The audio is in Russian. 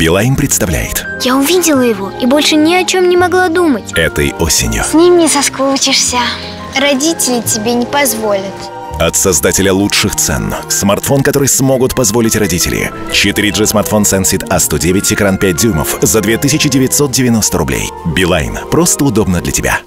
Билайн представляет Я увидела его и больше ни о чем не могла думать. этой осенью. С ним не соскучишься. Родители тебе не позволят. От создателя лучших цен. Смартфон, который смогут позволить родители. 4G смартфон Sensit а A109, экран 5 дюймов за 2990 рублей. Билайн. Просто удобно для тебя.